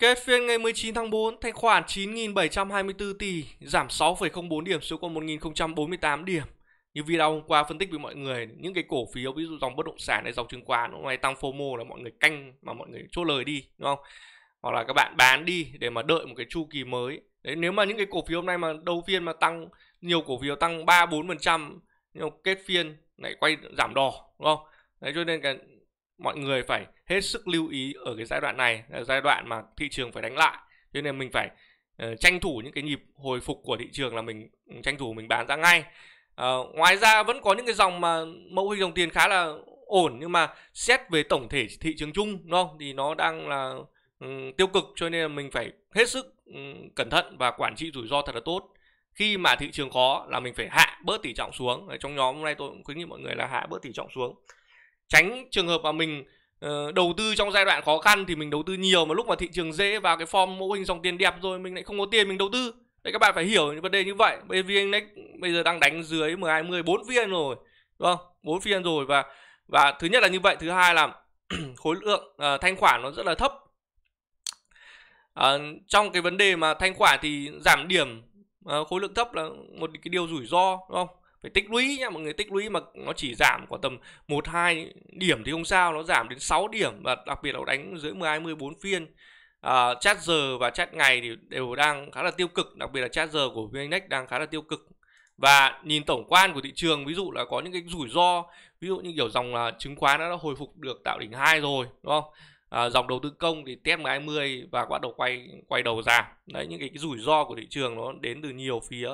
Kết phiên ngày 19 tháng 4, thanh khoản 9.724 tỷ, giảm 6,04 điểm xuống còn 1.048 điểm. Như video hôm qua phân tích với mọi người, những cái cổ phiếu ví dụ dòng bất động sản hay dòng chứng khoán hôm nay tăng FOMO là mọi người canh mà mọi người chốt lời đi, đúng không? Hoặc là các bạn bán đi để mà đợi một cái chu kỳ mới. Đấy nếu mà những cái cổ phiếu hôm nay mà đầu phiên mà tăng nhiều cổ phiếu tăng 3 4% nhưng kết phiên lại quay giảm đỏ, đúng không? Đấy cho nên cái mọi người phải hết sức lưu ý ở cái giai đoạn này là giai đoạn mà thị trường phải đánh lại. Cho nên mình phải uh, tranh thủ những cái nhịp hồi phục của thị trường là mình ừ, tranh thủ mình bán ra ngay. Uh, ngoài ra vẫn có những cái dòng mà mẫu hình dòng tiền khá là ổn nhưng mà xét về tổng thể thị trường chung đúng không? Thì nó đang là um, tiêu cực cho nên là mình phải hết sức um, cẩn thận và quản trị rủi ro thật là tốt. Khi mà thị trường khó là mình phải hạ bớt tỷ trọng xuống. Ở trong nhóm hôm nay tôi cũng khuyến nghị mọi người là hạ bớt tỷ trọng xuống tránh trường hợp mà mình uh, đầu tư trong giai đoạn khó khăn thì mình đầu tư nhiều mà lúc mà thị trường dễ vào cái form mô hình dòng tiền đẹp rồi mình lại không có tiền mình đầu tư. Đấy các bạn phải hiểu những vấn đề như vậy. Bởi vì index bây giờ đang đánh dưới 10 20 4 phiên rồi đúng không? 4 phiên rồi và và thứ nhất là như vậy thứ hai là khối lượng uh, thanh khoản nó rất là thấp. Uh, trong cái vấn đề mà thanh khoản thì giảm điểm uh, khối lượng thấp là một cái điều rủi ro đúng không? Phải tích lũy nhá mọi người tích lũy mà nó chỉ giảm có tầm 1 2 điểm thì không sao nó giảm đến 6 điểm và đặc biệt là đánh dưới 10 20 4 phiên. À, chat giờ và chat ngày thì đều đang khá là tiêu cực đặc biệt là chat giờ của VNX đang khá là tiêu cực. Và nhìn tổng quan của thị trường ví dụ là có những cái rủi ro ví dụ như kiểu dòng là chứng khoán đã hồi phục được tạo đỉnh hai rồi đúng không? À, dòng đầu tư công thì test 20 và bắt đầu quay quay đầu giảm. Đấy những cái, cái rủi ro của thị trường nó đến từ nhiều phía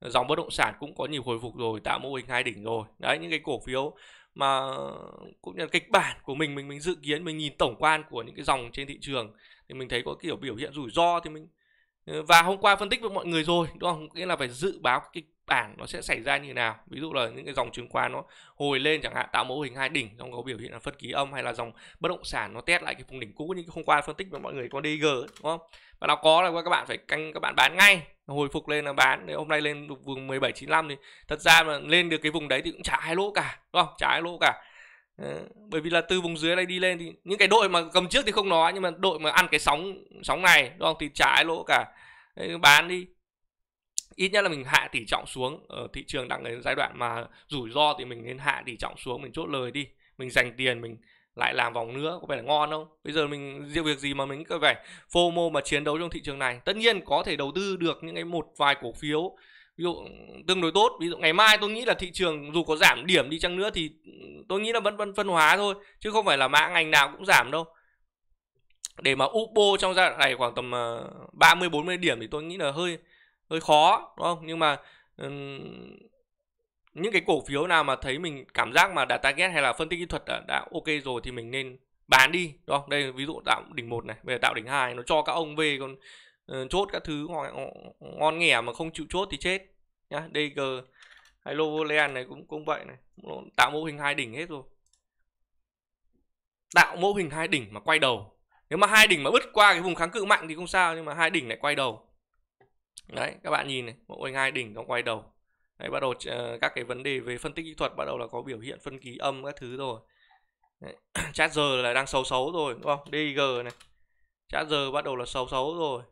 dòng bất động sản cũng có nhiều hồi phục rồi, tạo mô hình hai đỉnh rồi. Đấy, những cái cổ phiếu mà cũng như là kịch bản của mình mình mình dự kiến, mình nhìn tổng quan của những cái dòng trên thị trường thì mình thấy có kiểu biểu hiện rủi ro thì mình ừ, và hôm qua phân tích với mọi người rồi, đúng không? Nghĩa là phải dự báo kịch bản nó sẽ xảy ra như nào. Ví dụ là những cái dòng chứng khoán nó hồi lên chẳng hạn, tạo mẫu hình hai đỉnh trong có biểu hiện là phân ký âm hay là dòng bất động sản nó test lại cái vùng đỉnh cũ như hôm qua phân tích với mọi người có DG đúng không? Và nó có là các bạn phải canh, các bạn bán ngay hồi phục lên là bán hôm nay lên được vùng 17 95 thì thật ra mà lên được cái vùng đấy thì cũng chả hai lỗ cả đúng không? Chả hai lỗ cả. Ờ, bởi vì là từ vùng dưới này đi lên thì những cái đội mà cầm trước thì không nói nhưng mà đội mà ăn cái sóng sóng này đúng không? Thì chả hai lỗ cả. Đấy, bán đi. Ít nhất là mình hạ tỷ trọng xuống ở thị trường đang ở giai đoạn mà rủi ro thì mình nên hạ tỷ trọng xuống mình chốt lời đi. Mình dành tiền mình lại làm vòng nữa, có phải là ngon không? Bây giờ mình riêng việc gì mà mình cứ phải fomo mà chiến đấu trong thị trường này? Tất nhiên có thể đầu tư được những cái một vài cổ phiếu, ví dụ ừ, tương đối tốt. Ví dụ ngày mai tôi nghĩ là thị trường dù có giảm điểm đi chăng nữa thì ừ, tôi nghĩ là vẫn vẫn phân hóa thôi, chứ không phải là mã ngành nào cũng giảm đâu. Để mà upo trong giai đoạn này khoảng tầm ờ, 30 40 điểm thì tôi nghĩ là hơi hơi khó, đúng không? Nhưng mà những cái cổ phiếu nào mà thấy mình cảm giác mà đã target hay là phân tích kỹ thuật đã, đã ok rồi thì mình nên bán đi đó đây ví dụ tạo đỉnh một này về tạo đỉnh hai nó cho các ông về còn uh, ờ, chốt các thứ ngon nghẻ mà không chịu chốt thì chết nhá. DG hay Lovoland này cũng cũng vậy này tạo mô hình hai đỉnh hết rồi. Tạo mô hình hai đỉnh mà quay đầu. Nếu mà hai đỉnh mà bứt qua cái vùng kháng cự mạnh thì không sao nhưng mà hai đỉnh lại quay đầu. Đấy các bạn nhìn này mô hình hai đỉnh nó quay đầu đấy bắt đầu uh, các cái vấn đề về phân tích kỹ thuật bắt đầu là có biểu hiện phân ký âm các thứ rồi. Đấy. chat giờ là đang xấu xấu rồi đúng không? DG này. Chat giờ bắt đầu là xấu xấu rồi.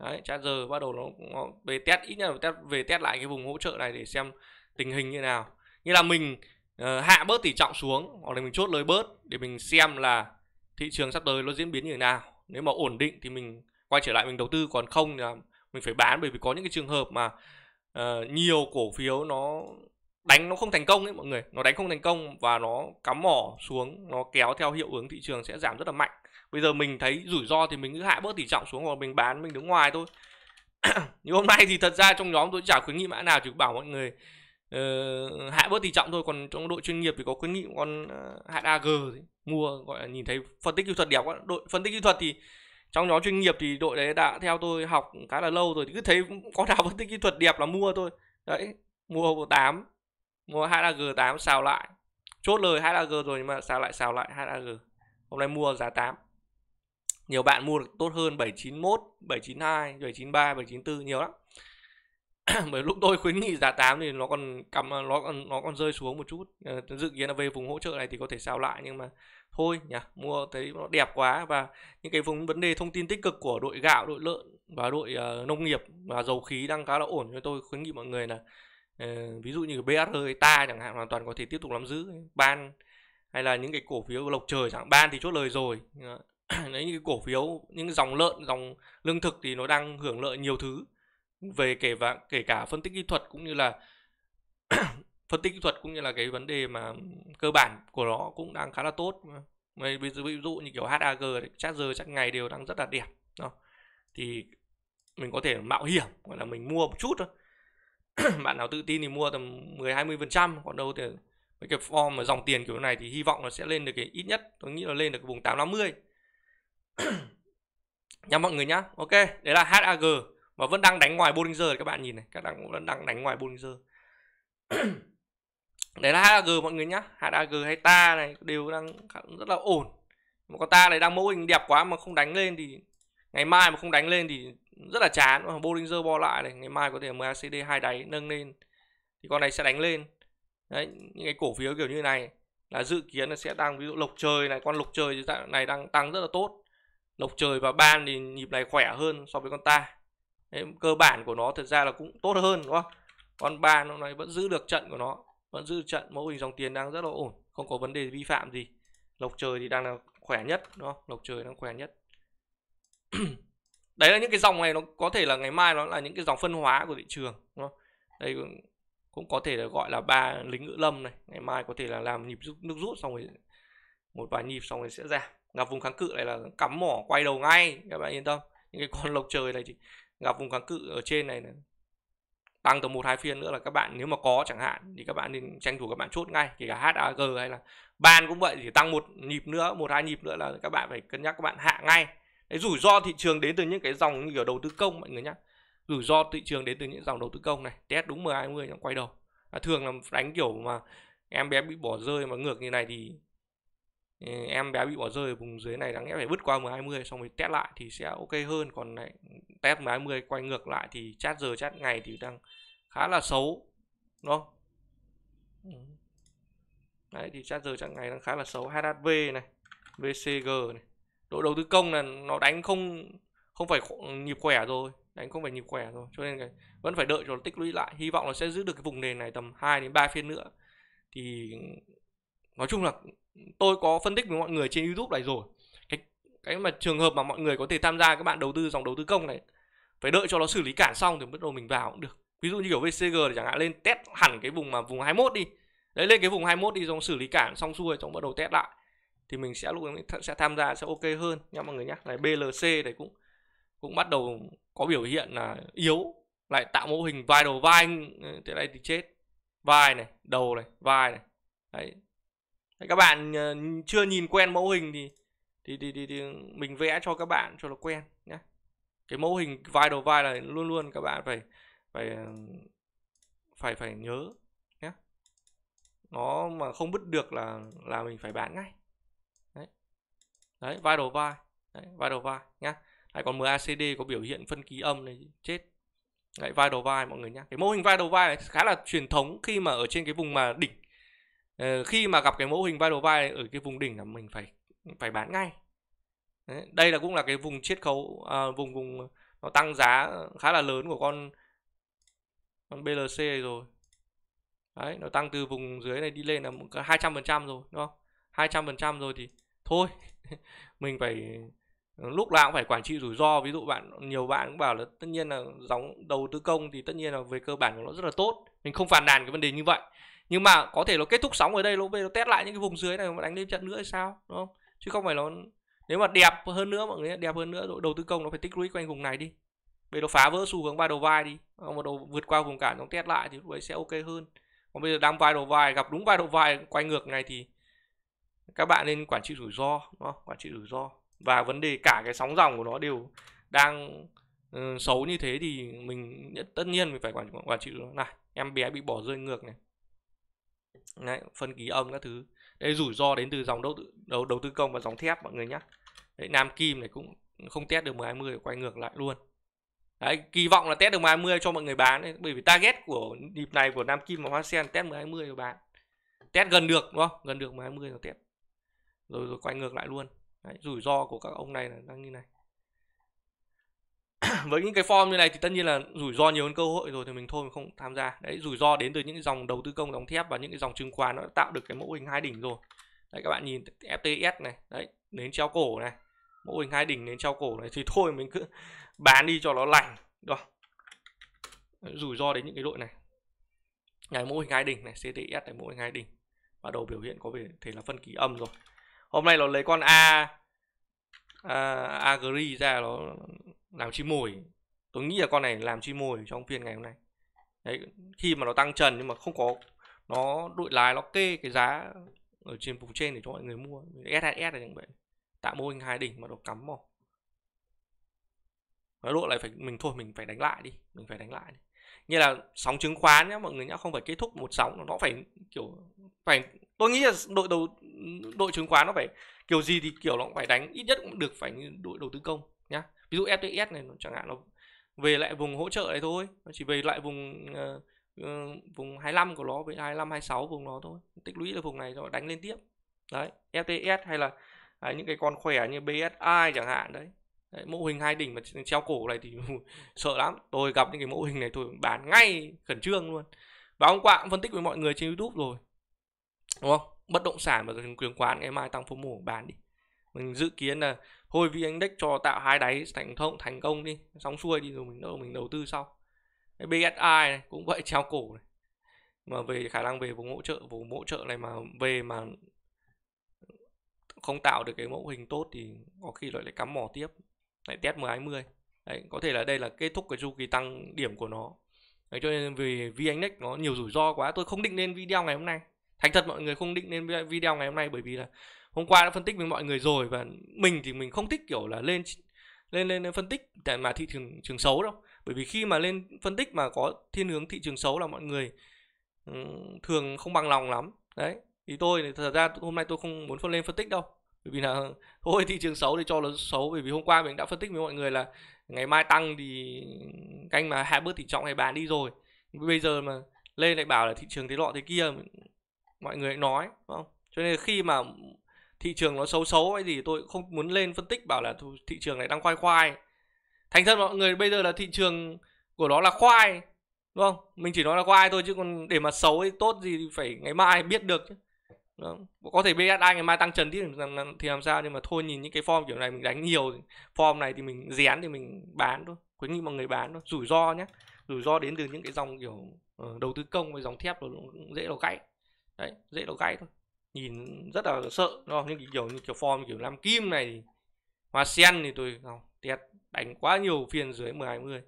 Đấy chat giờ bắt đầu nó, nó về test ít nhất là test về test lại cái vùng hỗ trợ này để xem tình hình như nào. Như là mình uh, hạ bớt tỷ trọng xuống hoặc là mình chốt lời bớt để mình xem là thị trường sắp tới nó diễn biến như thế nào. Nếu mà ổn định thì mình quay trở lại mình đầu tư còn không thì mình phải bán bởi vì có những cái trường hợp mà uh, nhiều cổ phiếu nó đánh nó không thành công ấy mọi người. Nó đánh không thành công và nó cắm mỏ xuống nó kéo theo hiệu ứng thị trường sẽ giảm rất là mạnh. Bây giờ mình thấy rủi ro thì mình cứ hạ bớt tỷ trọng xuống hoặc mình bán mình đứng ngoài thôi. Nhưng hôm nay thì thật ra trong nhóm tôi chả khuyến nghị mã nào chỉ bảo mọi người uh, hạ bớt tỷ trọng thôi. Còn trong đội chuyên nghiệp thì có khuyến nghị con ờ, uh, HAG mua gọi là nhìn thấy phân tích kỹ thuật đẹp quá. Đội phân tích kỹ thuật thì trong nhóm chuyên nghiệp thì đội đấy đã theo tôi học khá là lâu rồi, thì cứ thấy có nào phân tích kỹ thuật đẹp là mua thôi. Đấy, mua 8 mua hai g 8 xào lại. Chốt lời hai g rồi nhưng mà xào lại xào lại hai g. Hôm nay mua giá 8 nhiều bạn mua được tốt hơn 791 792 793 794 nhiều lắm. bởi lúc tôi khuyến nghị giá 8 thì nó còn cầm nó còn nó còn rơi xuống một chút. Ờ, dự kiến là về vùng hỗ trợ này thì có thể sao lại nhưng mà thôi nhỉ mua thấy nó đẹp quá. Và những cái vùng vấn đề thông tin tích cực của đội gạo đội lợn và đội uh, nông nghiệp và dầu khí đang khá là ổn. Cho tôi khuyến nghị mọi người là uh, ví dụ như BR ta chẳng hạn hoàn toàn có thể tiếp tục nắm giữ ban hay là những cái cổ phiếu lộc trời chẳng ban thì chốt lời rồi. Đấy những cái cổ phiếu những cái dòng lợn dòng lương thực thì nó đang hưởng lợi nhiều thứ về kể và kể cả phân tích kỹ thuật cũng như là phân tích kỹ thuật cũng như là cái vấn đề mà cơ bản của nó cũng đang khá là tốt. Ví dụ, ví dụ như kiểu HAG chắc giờ chắc ngày đều đang rất là đẹp đó. thì mình có thể mạo hiểm gọi là mình mua một chút thôi. Bạn nào tự tin thì mua tầm 10 20 phần trăm còn đâu thì mấy cái form mà dòng tiền kiểu này thì hy vọng nó sẽ lên được cái ít nhất tôi nghĩ là lên được cái vùng 850 nha mọi người nhá ok đấy là HAG mà vẫn đang đánh ngoài Bollinger các bạn nhìn này. Các bạn vẫn đang đánh ngoài Bollinger. Đấy là HAG mọi người nhá. HAG hay ta này, đều đang rất là ổn. Mà con ta này đang mẫu hình đẹp quá mà không đánh lên thì ngày mai mà không đánh lên thì rất là chán. Bollinger bo lại này, ngày mai có thể MACD hai đáy nâng lên thì con này sẽ đánh lên. Đấy, những cái cổ phiếu kiểu như này là dự kiến là sẽ tăng ví dụ lộc trời này, con lộc trời này đang tăng rất là tốt. Lộc trời và ban thì nhịp này khỏe hơn so với con ta đấy, cơ bản của nó thật ra là cũng tốt hơn đúng không? Con ba nó này vẫn giữ được trận của nó vẫn giữ trận mẫu hình dòng tiền đang rất là ổn không có vấn đề vi phạm gì. Lộc trời thì đang là khỏe nhất đúng không? Lộc trời đang khỏe nhất. Đấy là những cái dòng này nó có thể là ngày mai nó là những cái dòng phân hóa của thị trường đúng không? đây cũng có thể là gọi là ba lính ngữ lâm này ngày mai có thể là làm nhịp rút, nước rút xong rồi một vài nhịp xong rồi sẽ ra. Gặp vùng kháng cự này là cắm mỏ quay đầu ngay các bạn yên tâm. Những cái con lộc trời này thì gặp vùng kháng cự ở trên này, này. Tăng từ một hai phiên nữa là các bạn nếu mà có chẳng hạn thì các bạn nên tranh thủ các bạn chốt ngay kể cả HAG hay là ban cũng vậy thì tăng một nhịp nữa một hai nhịp nữa là các bạn phải cân nhắc các bạn hạ ngay. Cái rủi ro thị trường đến từ những cái dòng như kiểu đầu tư công mọi người nhá. Rủi ro thị trường đến từ những dòng đầu tư công này test đúng 10 20 nó quay đầu. À, thường là đánh kiểu mà em bé bị bỏ rơi mà ngược như này thì Ừ, em bé bị bỏ rơi ở vùng dưới này đáng lẽ phải vứt qua 10 20 xong rồi test lại thì sẽ ok hơn. Còn này test 10 20 quay ngược lại thì chat giờ chat ngày thì đang khá là xấu, đúng không? Ừ. Đấy, thì chat giờ chat ngày đang khá là xấu. HHV này VCG này. Đội đầu tư công là nó đánh không không phải nhịp khỏe rồi, đánh không phải nhịp khỏe rồi. Cho nên cái vẫn phải đợi cho nó tích lũy lại. Hy vọng là sẽ giữ được cái vùng nền này tầm 2 đến 3 phiên nữa. Thì, nói chung là tôi có phân tích với mọi người trên YouTube này rồi. Cái cái mà trường hợp mà mọi người có thể tham gia các bạn đầu tư, dòng đầu tư công này, phải đợi cho nó xử lý cản xong thì bắt đầu mình vào cũng được. Ví dụ như kiểu VCG thì chẳng hạn, lên test hẳn cái vùng mà, vùng 21 đi. Đấy, lên cái vùng 21 đi xong xử lý cản xong xuôi, xong bắt đầu test lại. Thì mình sẽ lúc sẽ tham gia, sẽ ok hơn nha mọi người nhé này BLC này cũng cũng bắt đầu có biểu hiện là yếu. Lại tạo mô hình vai đầu vai ừ, thế này thì chết. Vai này, đầu này vai này. Đấy các bạn ờ, chưa nhìn quen mẫu hình thì thì, thì, thì, thì mình vẽ cho các bạn cho nó quen nhé cái mẫu hình vai đầu vai là luôn luôn các bạn phải phải ờ, phải phải nhớ nhé nó mà không bứt được là là mình phải bán ngay. Đấy. Đấy vai đầu vai. Đấy, vai đầu vai nhá. Lại còn MACD có biểu hiện phân ký âm này chết. Đấy vai đầu vai mọi người nhá. Cái mô hình vai đầu vai này khá là truyền thống khi mà ở trên cái vùng mà đỉnh. Ờ, khi mà gặp cái mẫu hình vai buy vai ở cái vùng đỉnh là mình phải phải bán ngay. Đấy, đây là cũng là cái vùng chiết khấu à, vùng vùng nó tăng giá khá là lớn của con con BLC này rồi. Đấy nó tăng từ vùng dưới này đi lên là hai trăm phần trăm rồi đúng không? Hai trăm phần trăm rồi thì thôi mình phải lúc nào cũng phải quản trị rủi ro. Ví dụ bạn, nhiều bạn cũng bảo là tất nhiên là dòng đầu tư công thì tất nhiên là về cơ bản của nó rất là tốt. Mình không phàn nàn cái vấn đề như vậy. Nhưng mà có thể nó kết thúc sóng ở đây, nó bây giờ test lại những cái vùng dưới này mà đánh lên trận nữa hay sao, đúng không? Chứ không phải nó, nếu mà đẹp hơn nữa, mọi người đẹp hơn nữa rồi đầu tư công nó phải tích lũy quanh vùng này đi. Bây giờ phá vỡ xu hướng vai đầu vai đi. Mà đầu vượt qua vùng cản, nó test lại thì lúc đấy sẽ ok hơn. Còn bây giờ đang vai đầu vai, gặp đúng vai đầu vai quay ngược này thì các bạn nên quản trị rủi ro, đúng không? quản trị rủi ro và vấn đề cả cái sóng dòng của nó đều đang uh, xấu như thế thì mình tất nhiên mình phải quản quản trị nó. Này em bé bị bỏ rơi ngược này. Đấy, phân ký âm các thứ. Đây rủi ro đến từ dòng đầu, đầu đầu tư công và dòng thép mọi người nhé Đấy, Nam Kim này cũng không test được 1020 quay ngược lại luôn. Đấy, kỳ vọng là test được 20 cho mọi người bán đấy. bởi vì target của nhịp này của Nam Kim và Hoa Sen test 20 rồi bán test gần được đúng không? Gần được 20 rồi test. Rồi rồi quay ngược lại luôn đấy, rủi ro của các ông này là đang như này. Với những cái form như này thì tất nhiên là rủi ro nhiều hơn cơ hội rồi thì mình thôi mình không tham gia. Đấy rủi ro đến từ những cái dòng đầu tư công dòng thép và những cái dòng chứng khoán nó tạo được cái mẫu hình hai đỉnh rồi. Đấy các bạn nhìn FTS này đấy đến treo cổ này mẫu hình hai đỉnh đến treo cổ này thì thôi mình cứ bán đi cho nó lành rồi rủi ro đến những cái đội này. Ngày mẫu hình hai đỉnh này CTS này mẫu hình hai đỉnh. Bắt đầu biểu hiện có vẻ thể là phân kỳ âm rồi hôm nay nó lấy con A à, Agri ra nó làm chim mồi. Tôi nghĩ là con này làm chim mồi trong phiên ngày hôm nay. Đấy khi mà nó tăng trần nhưng mà không có nó đội lái nó kê cái giá ở trên vùng trên để cho mọi người mua. SHS là những vậy tạo mô hình hai đỉnh mà nó cắm vào nó độ lại phải mình thôi mình phải đánh lại đi mình phải đánh lại đi. như là sóng chứng khoán nhá mọi người nhá không phải kết thúc một sóng nó phải kiểu phải tôi nghĩ là đội đầu đội chứng khoán nó phải kiểu gì thì kiểu nó cũng phải đánh ít nhất cũng được phải như đội đầu tư công nhá. Ví dụ FTS này chẳng hạn nó về lại vùng hỗ trợ này thôi nó chỉ về lại vùng uh, uh, vùng 25 của nó với 25 26 vùng nó thôi. Tích lũy là vùng này rồi đánh lên tiếp. Đấy FTS hay là đấy, những cái con khỏe như BSI chẳng hạn đấy. Đấy, mẫu hình hai đỉnh mà treo cổ này thì sợ lắm. Tôi gặp những cái mẫu hình này tôi bán ngay khẩn trương luôn. Và hôm qua cũng phân tích với mọi người trên youtube rồi. Đúng không? Bất động sản và chứng khoán ngày mai tăng mổ bán đi. Mình dự kiến là hồi vi index cho tạo hai đáy thành thông thành công đi xong xuôi đi rồi mình đâu mình đầu tư sau. Cái BSI này cũng vậy treo cổ này. Mà về khả năng về vùng hỗ trợ vùng hỗ trợ này mà về mà không tạo được cái mẫu hình tốt thì có khi lại lại cắm mỏ tiếp lại test 1020 đấy có thể là đây là kết thúc cái chu kỳ tăng điểm của nó. Đấy, cho nên vì VN Index nó nhiều rủi ro quá tôi không định lên video ngày hôm nay thành thật mọi người không định lên video ngày hôm nay bởi vì là hôm qua đã phân tích với mọi người rồi và mình thì mình không thích kiểu là lên lên lên, lên phân tích để mà thị trường trường xấu đâu. Bởi vì khi mà lên phân tích mà có thiên hướng thị trường xấu là mọi người thường không bằng lòng lắm. Đấy thì tôi thì thật ra hôm nay tôi không muốn phân lên phân tích đâu. Bởi vì là thôi thị trường xấu thì cho nó xấu. Bởi vì hôm qua mình đã phân tích với mọi người là ngày mai tăng thì canh mà hạ bớt tỷ trọng này bán đi rồi. Bây giờ mà lên lại bảo là thị trường thế lọ thế kia mọi người nói, đúng không? Cho nên khi mà thị trường nó xấu xấu hay gì tôi không muốn lên phân tích bảo là thị trường này đang khoai khoai. Thành thật mọi người, bây giờ là thị trường của nó là khoai, đúng không? Mình chỉ nói là khoai thôi chứ còn để mà xấu hay tốt gì thì phải ngày mai biết được chứ đó. có thể BSI ngày mai tăng trần tiếp thì làm sao, nhưng mà thôi nhìn những cái form kiểu này mình đánh nhiều form này thì mình dán thì mình bán thôi, khuyến nghị mọi người bán thôi, rủi ro nhé rủi ro đến từ những cái dòng kiểu ờ, đầu tư công với dòng thép nó dễ đầu gãy đấy, dễ nó gãy thôi. Nhìn rất là sợ, đúng không? những kiểu, như kiểu form kiểu làm kim này hoa sen thì tôi, không test đánh quá nhiều phiên dưới 10 20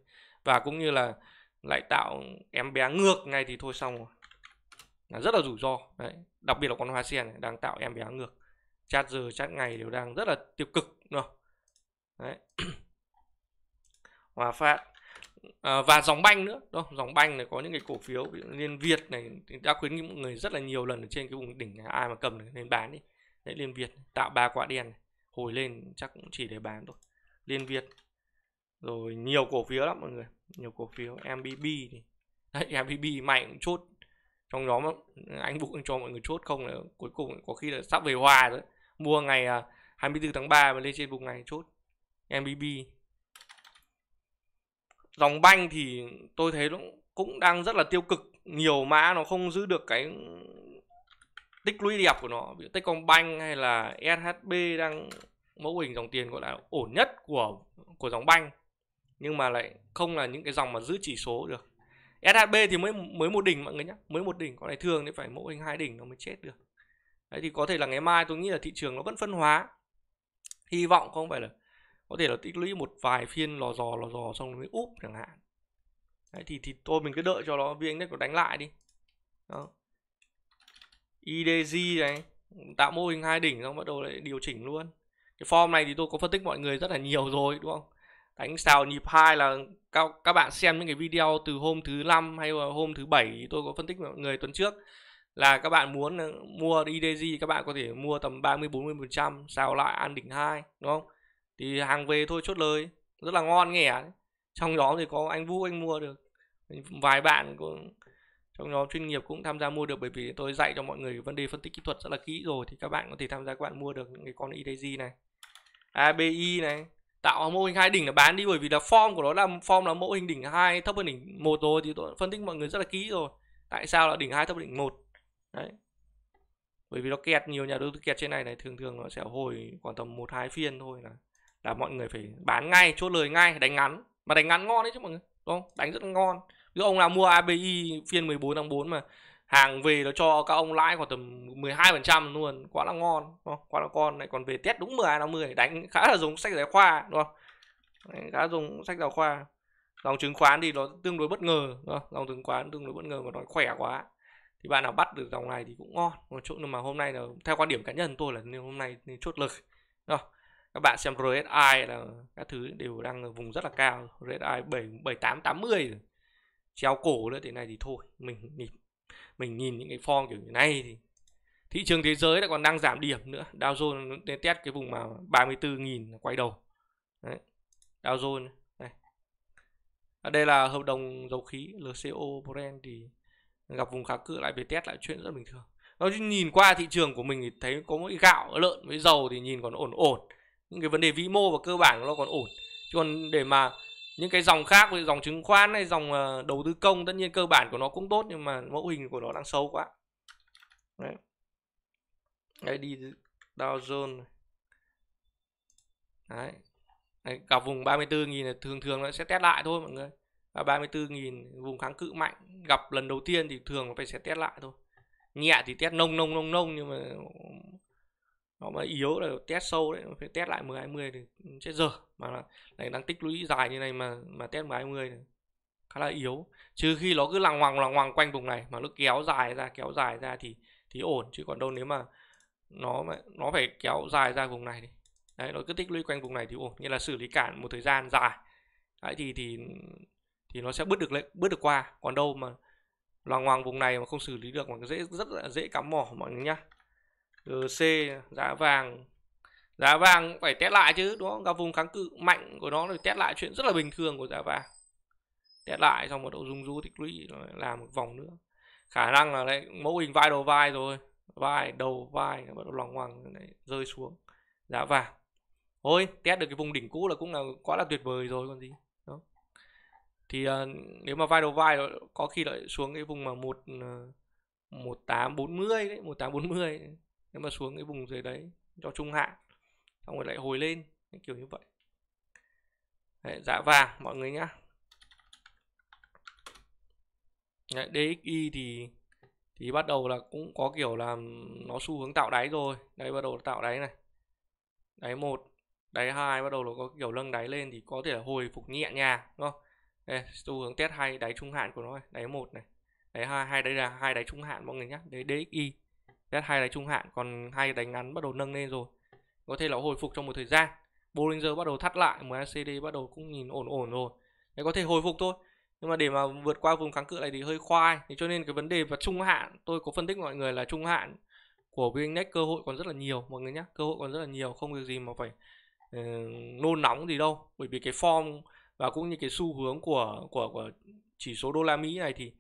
và cũng như là lại tạo em bé ngược ngay thì thôi xong rồi. Là rất là rủi ro, đấy. Đặc biệt là con hoa sen này, đang tạo em bé ngược. Chat giờ chat ngày đều đang rất là tiêu cực, đúng không? đấy. Hòa phát à, và dòng banh nữa. Đó dòng banh này có những cái cổ phiếu ví dụ liên việt này đã khuyến nghị mọi người rất là nhiều lần ở trên cái vùng đỉnh này ai mà cầm này nên bán đi. Đấy liên việt tạo ba quả đen này. hồi lên chắc cũng chỉ để bán thôi. Liên việt rồi nhiều cổ phiếu lắm mọi người nhiều cổ phiếu. Mbb thì đấy, mbb mạnh chốt. Trong nhóm anh Vũ cho mọi người chốt không là cuối cùng có khi là sắp về hòa rồi. Mua ngày à, 24 tháng 3 và lên trên vùng này chốt MBB dòng banh thì tôi thấy nó cũng đang rất là tiêu cực. Nhiều mã nó không giữ được cái tích lũy đẹp của nó. Ví dụ Techcombank hay là SHB đang mẫu hình dòng tiền gọi là ổn nhất của của dòng banh. Nhưng mà lại không là những cái dòng mà giữ chỉ số được. SHB thì mới mới một đỉnh mọi người nhé mới một đỉnh. Còn này thường thì phải mẫu hình hai đỉnh nó mới chết được. Đấy, thì có thể là ngày mai tôi nghĩ là thị trường nó vẫn phân hóa. Hy vọng không phải là có thể là tích lũy một vài phiên lò dò lò dò xong rồi mới úp chẳng hạn. Đấy thì thì tôi mình cứ đợi cho nó viên index nó đánh lại đi. Đó. IDG này tạo mô hình hai đỉnh xong bắt đầu lại điều chỉnh luôn. Cái form này thì tôi có phân tích mọi người rất là nhiều rồi đúng không? Đánh xào nhịp hai là các, các bạn xem những cái video từ hôm thứ năm hay là hôm thứ bảy tôi có phân tích mọi người tuần trước. Là các bạn muốn ờ, mua IDG các bạn có thể mua tầm 30 40 phần trăm xào lại ăn đỉnh hai đúng không? Thì hàng về thôi, chốt lời. Rất là ngon nghẻ trong nhóm thì có anh Vũ, anh mua được. Vài bạn cũng, trong nhóm chuyên nghiệp cũng tham gia mua được bởi vì tôi dạy cho mọi người vấn đề phân tích kỹ thuật rất là kỹ rồi. Thì các bạn có thể tham gia, các bạn mua được những cái con IDG này ABI này. Tạo mô hình hai đỉnh là bán đi bởi vì là form của nó là, form là mô hình đỉnh hai thấp hơn đỉnh một rồi. Thì tôi phân tích mọi người rất là kỹ rồi. Tại sao là đỉnh hai thấp hơn đỉnh một? Đấy. Bởi vì nó kẹt, nhiều nhà đầu tư kẹt trên này này, thường thường nó sẽ hồi khoảng tầm một, hai phiên thôi là là mọi người phải bán ngay chốt lời ngay đánh ngắn. Mà đánh ngắn ngon đấy chứ mọi người đúng không? Đánh rất ngon. Ví ông nào mua ABI phiên 14 tháng 4 mà hàng về nó cho các ông lãi khoảng tầm 12% luôn quá là ngon đúng không? quá là con lại còn về test đúng 10/10, đánh khá là giống sách giáo khoa đúng không? Đấy, khá dùng sách giáo khoa. Dòng chứng khoán thì nó tương đối bất ngờ đúng không? dòng chứng khoán tương đối bất ngờ mà nó khỏe quá. Thì bạn nào bắt được dòng này thì cũng ngon. Một chỗ mà hôm nay là theo quan điểm cá nhân tôi là hôm nay nên chốt lực đúng không? Các bạn xem RSI là các thứ đều đang ở vùng rất là cao. RSI 7 78 80 rồi. Treo cổ nữa thế này thì thôi, mình nhìn mình nhìn những cái form kiểu như này thì thị trường thế giới lại còn đang giảm điểm nữa. Dow Jones đến test cái vùng mà 34.000 quay đầu. Đấy, Dow Jones đây ở đây là hợp đồng dầu khí LCO Brent thì gặp vùng kháng cự, lại về test lại chuyện rất bình thường. Nó nhìn qua thị trường của mình thì thấy có mỗi gạo lợn với dầu thì nhìn còn ổn ổn những cái vấn đề vĩ mô và cơ bản nó còn ổn. Chứ còn để mà những cái dòng khác với dòng chứng khoán hay dòng ờ, đầu tư công tất nhiên cơ bản của nó cũng tốt nhưng mà mẫu hình của nó đang xấu quá. Đấy, đấy đi Dow Jones đấy. đấy cả vùng 34.000 là thường thường nó sẽ test lại thôi mọi người. Và 34.000 vùng kháng cự mạnh gặp lần đầu tiên thì thường nó phải sẽ test lại thôi. Nhẹ thì test nông nông nông nông nhưng mà nó mà yếu là test sâu đấy phải test lại 10 20 thì chết giờ mà là, này, đang tích lũy dài như này mà mà test 10 20 thì khá là yếu. Trừ khi nó cứ lằng hoàng lằng hoàng quanh vùng này mà nó kéo dài ra, kéo dài ra thì thì ổn. Chứ còn đâu nếu mà nó mà, nó phải kéo dài ra vùng này đi. Đấy, nó cứ tích lũy quanh vùng này thì ổn. Như là xử lý cản một thời gian dài. Đấy, thì thì thì nó sẽ bứt được lên bứt được qua. Còn đâu mà loàng hoàng vùng này mà không xử lý được mà dễ, rất là dễ cắm mỏ mọi người nhá. RC giá vàng. Giá vàng phải test lại chứ đúng không? Gặp vùng kháng cự mạnh của nó thì test lại chuyện rất là bình thường của giá vàng. Test lại xong một độ rung rú tích lũy làm một vòng nữa. Khả năng là đấy mẫu hình vai đầu vai rồi vai đầu vai bắt đầu lòng hoàng rơi xuống. Giá vàng. Thôi test được cái vùng đỉnh cũ là cũng là quá là tuyệt vời rồi còn gì. Đó. Thì uh, nếu mà vai đầu vai có khi lại xuống cái vùng mà một ờ, một tám bốn mươi đấy một tám bốn mươi nếu mà xuống cái vùng dưới đấy cho trung hạn xong rồi lại hồi lên kiểu như vậy. Đấy, giá vàng mọi người nhá. Đấy, DXY thì thì bắt đầu là cũng có kiểu là nó xu hướng tạo đáy rồi. Đây bắt đầu tạo đáy này. Đáy một đáy hai bắt đầu là có kiểu nâng đáy lên thì có thể là hồi phục nhẹ nhàng đúng không? Đây xu hướng test hai đáy trung hạn của nó đáy một này đáy hai hai đây là hai đáy trung hạn mọi người nhé đấy DXY test hai đáy trung hạn còn hai đánh ngắn bắt đầu nâng lên rồi. Có thể là hồi phục trong một thời gian. Bollinger bắt đầu thắt lại MACD bắt đầu cũng nhìn ổn ổn rồi. Đấy có thể hồi phục thôi. Nhưng mà để mà vượt qua vùng kháng cự này thì hơi khoai. Thì cho nên cái vấn đề và trung hạn tôi có phân tích mọi người là trung hạn của VNX cơ hội còn rất là nhiều mọi người nhé cơ hội còn rất là nhiều không việc gì mà phải uh, nôn nóng gì đâu. Bởi vì cái form và cũng như cái xu hướng của của của chỉ số đô la Mỹ này thì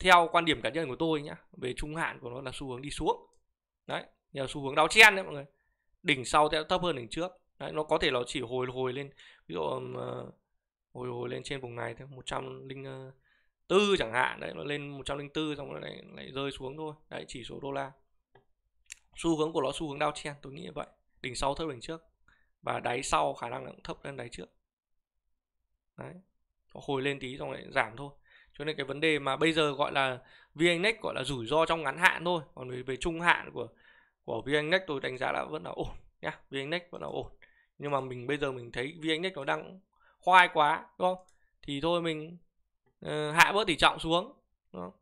theo quan điểm cá nhân của tôi nhá về trung hạn của nó là xu hướng đi xuống. Đấy nhờ xu hướng đau chen đấy mọi người. Đỉnh sau sẽ thấp hơn đỉnh trước. Đấy nó có thể nó chỉ hồi hồi lên ví dụ uh, hồi hồi lên trên vùng này thôi, một trăm linh ờ, tư chẳng hạn. Đấy nó lên 104 xong rồi lại, lại rơi xuống thôi. Đấy chỉ số đô la. Xu hướng của nó xu hướng đao chen tôi nghĩ như vậy. Đỉnh sau thấp đỉnh trước. Và đáy sau khả năng là cũng thấp hơn đáy trước. Đấy hồi lên tí xong lại giảm thôi cho nên cái vấn đề mà bây giờ gọi là VNX gọi là rủi ro trong ngắn hạn thôi. Còn về, về trung hạn của của VNX tôi đánh giá là vẫn là ổn nhá. Vn vẫn là ổn. Nhưng mà mình bây giờ mình thấy VNX nó đang khoai quá đúng không? Thì thôi mình uh, hạ bớt tỷ trọng xuống đúng không?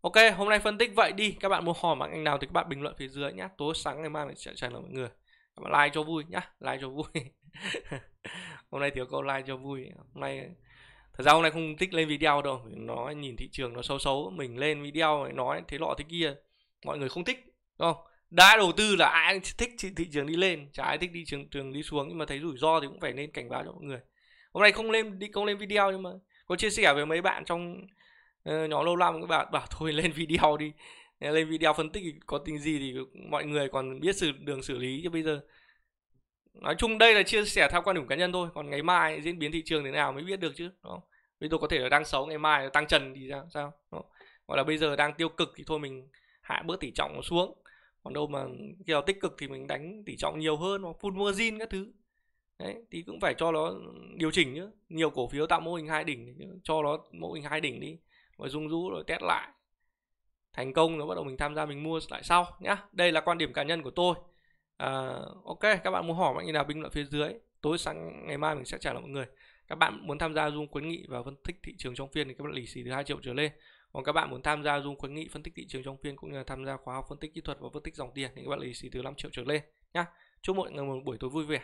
ok hôm nay phân tích vậy đi. Các bạn muốn hỏi bằng anh nào thì các bạn bình luận phía dưới nhá. Tối sáng ngày mai mình sẽ trả lời mọi người. Các bạn like cho vui nhá. Like cho vui. Hôm nay thiếu câu like cho vui. Hôm nay thật ra hôm nay không thích lên video đâu nó nhìn thị trường nó xấu xấu mình lên video nói thế lọ thế kia mọi người không thích đúng không? Đã đầu tư là ai thích thị trường đi lên chả ai thích đi trường trường đi xuống nhưng mà thấy rủi ro thì cũng phải nên cảnh báo cho mọi người. Hôm nay không lên đi không lên video nhưng mà có chia sẻ với mấy bạn trong uh, nhóm lâu năm các bạn bảo thôi lên video đi. Lên video phân tích có tình gì thì mọi người còn biết sự đường xử lý chứ bây giờ nói chung đây là chia sẻ theo quan điểm cá nhân thôi, còn ngày mai diễn biến thị trường thế nào mới biết được chứ, đúng không? Bây giờ có thể là đang xấu, ngày mai tăng trần thì sao sao, đúng gọi là bây giờ đang tiêu cực thì thôi mình hạ bớt tỷ trọng xuống. Còn đâu mà khi nào tích cực thì mình đánh tỷ trọng nhiều hơn hoặc full margin các thứ. Đấy, thì cũng phải cho nó điều chỉnh nhá. Nhiều cổ phiếu tạo mô hình hai đỉnh cho nó mô hình hai đỉnh đi, rồi rung rũ rồi test lại. Thành công nó bắt đầu mình tham gia mình mua lại sau nhá. Đây là quan điểm cá nhân của tôi à, ok các bạn muốn hỏi mọi người nào bình luận phía dưới tối sáng ngày mai mình sẽ trả lời mọi người. Các bạn muốn tham gia dung khuyến nghị và phân tích thị trường trong phiên thì các bạn lì xì từ 2 triệu trở lên. Còn các bạn muốn tham gia dung khuyến nghị phân tích thị trường trong phiên cũng như là tham gia khóa học phân tích kỹ thuật và phân tích dòng tiền thì các bạn lì xì từ 5 triệu trở lên nhá. Chúc mọi người một buổi tối vui vẻ.